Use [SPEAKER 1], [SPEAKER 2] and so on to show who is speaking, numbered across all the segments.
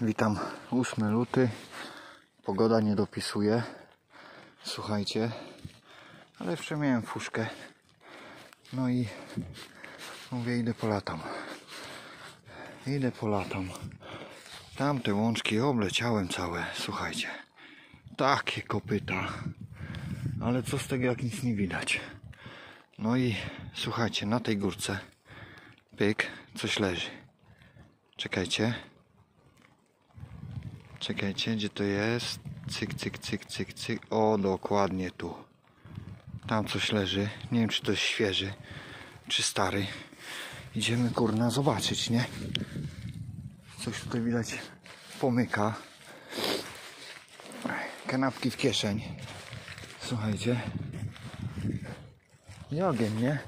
[SPEAKER 1] Witam 8 luty. Pogoda nie dopisuje. Słuchajcie, ale jeszcze miałem fuszkę. No i mówię, idę polatam. Idę polatam. Tamte łączki obleciałem całe. Słuchajcie, takie kopyta. Ale co z tego, jak nic nie widać. No i słuchajcie, na tej górce pyk, coś leży. Czekajcie. Czekajcie, gdzie to jest? Cyk, cyk, cyk, cyk, cyk. O, dokładnie tu. Tam coś leży. Nie wiem, czy to jest świeży, czy stary. Idziemy, kurna, zobaczyć, nie? Coś tutaj widać pomyka. Kanapki w kieszeń. Słuchajcie. I ogień, nie?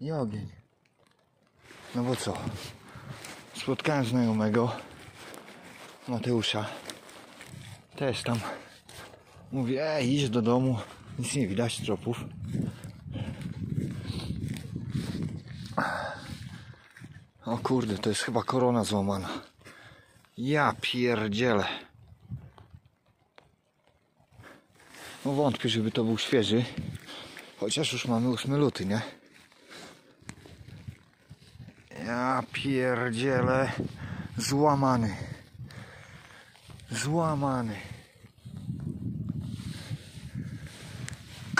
[SPEAKER 1] I ogień. No bo co? Spotkałem znajomego Mateusza. Też tam. Mówię, ej, idź do domu. Nic nie widać tropów. O kurde, to jest chyba korona złamana. Ja pierdzielę. No wątpię, żeby to był świeży. Chociaż już mamy 8 luty, nie? Ja pierdzielę. Złamany. Złamany.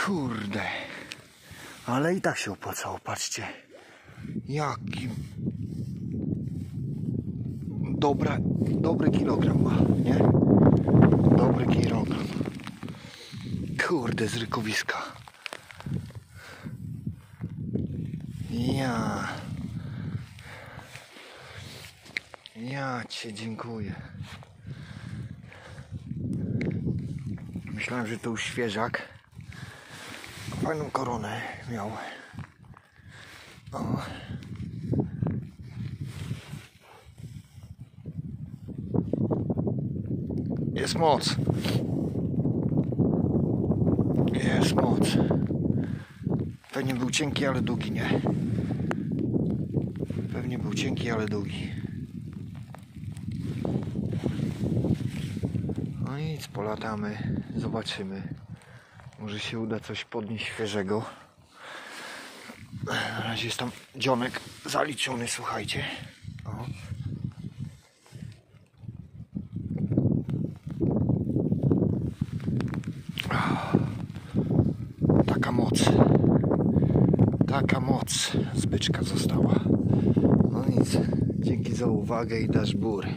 [SPEAKER 1] Kurde. Ale i tak się opłacało, patrzcie. Jaki dobra, dobry kilogram ma, nie? Dobry kilogram. Kurde, z rykowiska. Ja. Ja cię dziękuję. Myślałem, że to już świeżak. Fajną koronę miał. O. Jest moc. Jest moc. Pewnie był cienki, ale długi, nie? Pewnie był cienki, ale długi. No nic, polatamy, zobaczymy. Może się uda coś podnieść świeżego. Na razie jest tam dzionek zaliczony, słuchajcie. O. Taka moc. Taka moc zbyczka została. No nic. Dzięki za uwagę i dasz bury.